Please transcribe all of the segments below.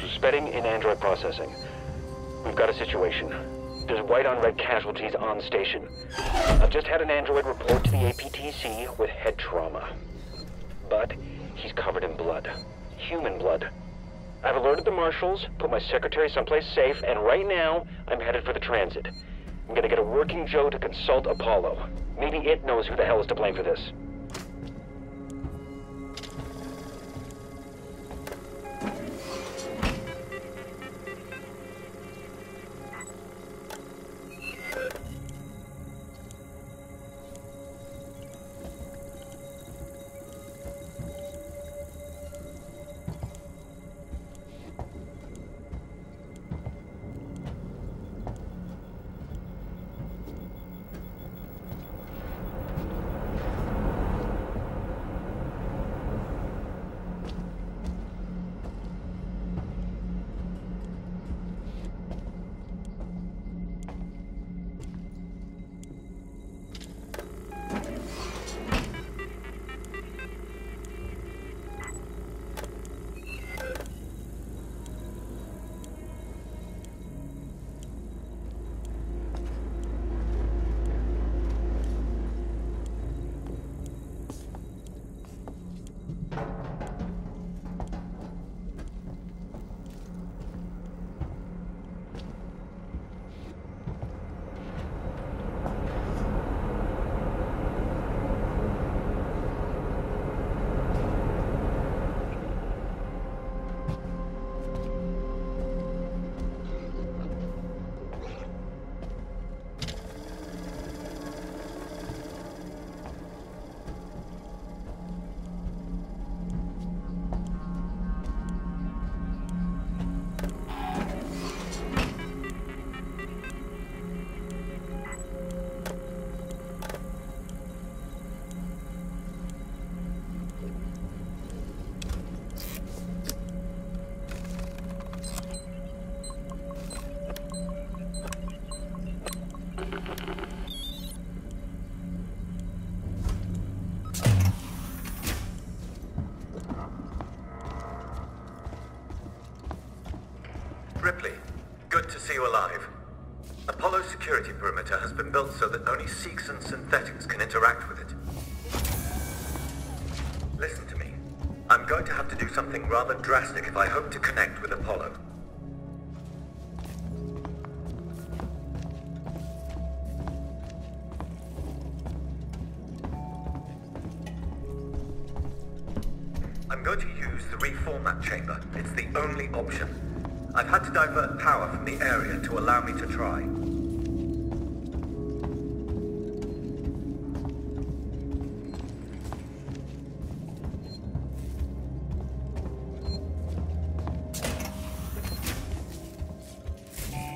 Suspending in Android processing. We've got a situation. There's white on red casualties on station. I've just had an android report to the APTC with head trauma. But he's covered in blood. Human blood. I've alerted the marshals, put my secretary someplace safe, and right now, I'm headed for the transit. I'm gonna get a working Joe to consult Apollo. Maybe it knows who the hell is to blame for this. You alive. Apollo's security perimeter has been built so that only Sikhs and synthetics can interact with it. Listen to me. I'm going to have to do something rather drastic if I hope to connect with Apollo. I'm going to use the reformat chamber. It's the only option. I've had to divert power from the area to allow me to try.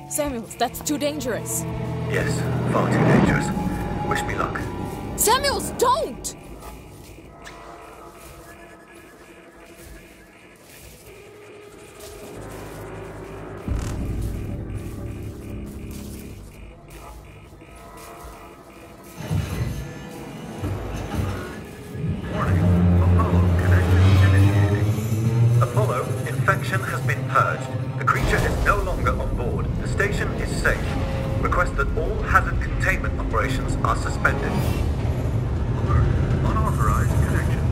Samuels, that's too dangerous. Yes, far too dangerous. Wish me luck. Samuels, don't! Safe. Request that all hazard containment operations are suspended. Alert. Unauthorized connections.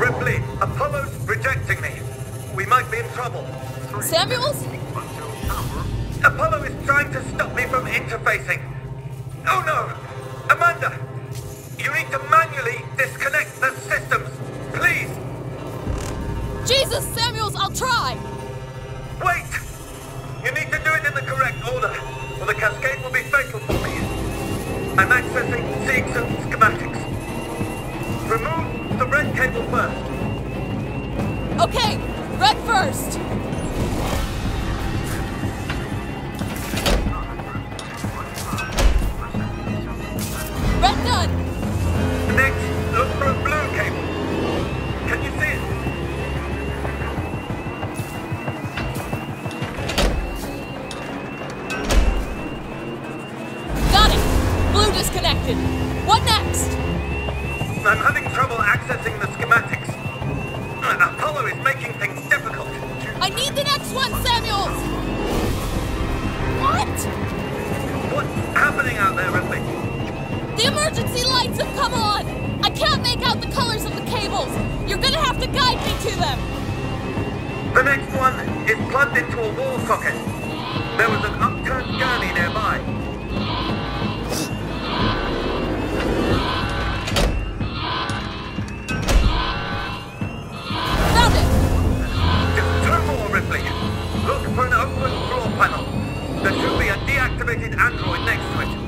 Ripley, Apollo's rejecting me. We might be in trouble. Samuels? Apollo is trying to stop me from interfacing. Oh no! Amanda! You need to manually disconnect the systems. The the cascade will be What next? I'm having trouble accessing the schematics. Apollo is making things difficult. I need the next one, Samuels! What? What's happening out there, Ripley? The emergency lights have come on! I can't make out the colors of the cables! You're gonna have to guide me to them! The next one is plugged into a wall socket. There was an upturned gurney nearby. Look for an open floor panel. There should be a deactivated android next to it.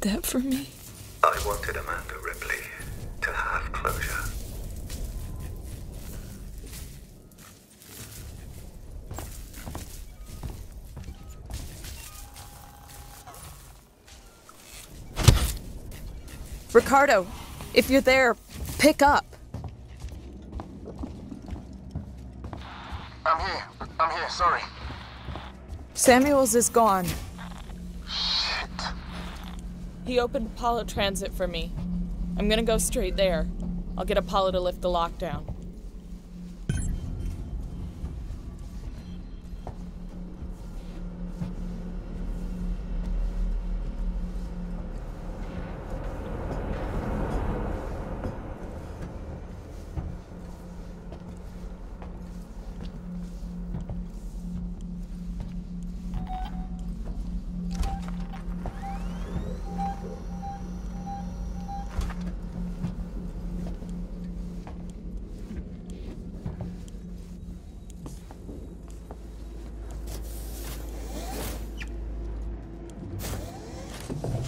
Did that for me. I wanted Amanda Ripley to have closure. Ricardo, if you're there, pick up. I'm here. I'm here. Sorry. Samuels is gone. He opened Apollo Transit for me. I'm gonna go straight there. I'll get Apollo to lift the lockdown. Better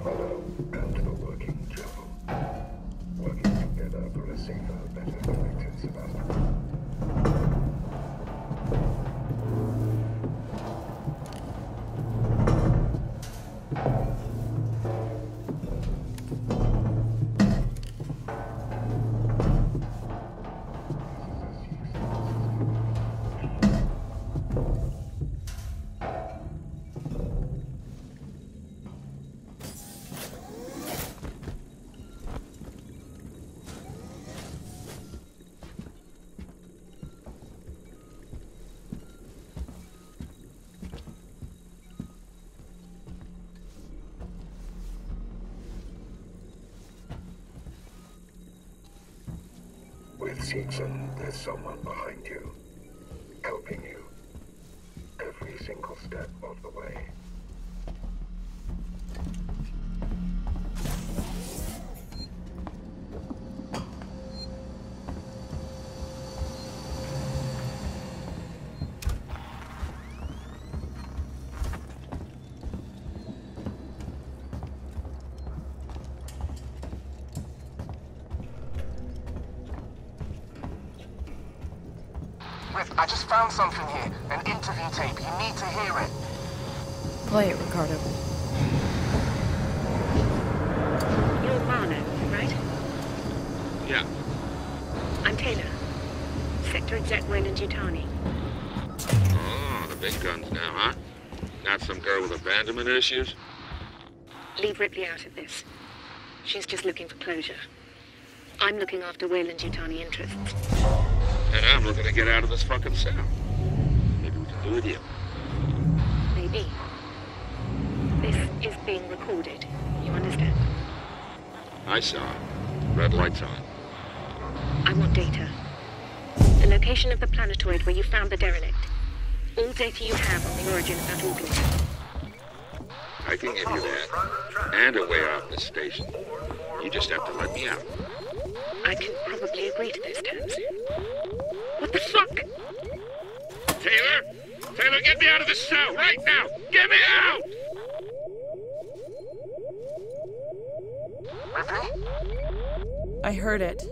connected Sevastopol. Seegson, there's someone behind you, helping you every single step of the way. Riff, I just found something here. An interview tape. You need to hear it. Play it, Ricardo. You're Marlow, right? Yeah. I'm Taylor. Sector Exec Weyland Yutani. Oh, the big guns now, huh? Not some girl with abandonment issues? Leave Ripley out of this. She's just looking for closure. I'm looking after Weyland Yutani interests. And I'm looking to get out of this fucking cell. Maybe we can do it deal. Maybe. This is being recorded. You understand? I saw it. Red lights on. I want data. The location of the planetoid where you found the derelict. All data you have on the origin of that organism. I can give you that. And a way of this station. You just have to let me out. I can probably agree to those terms. What the fuck? Taylor? Taylor, get me out of the cell right now! Get me out! I heard it.